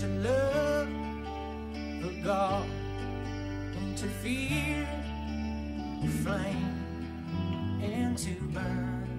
to love the God and to fear the flame and to burn.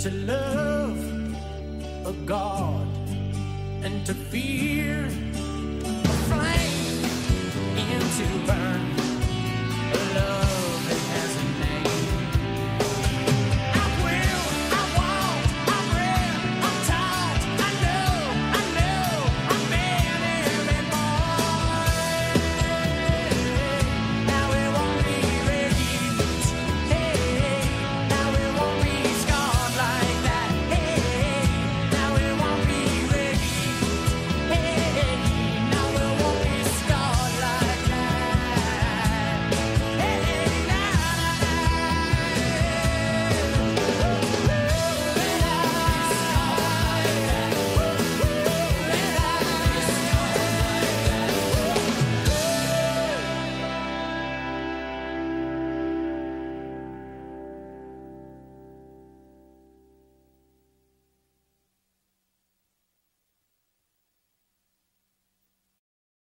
to love a God and to fear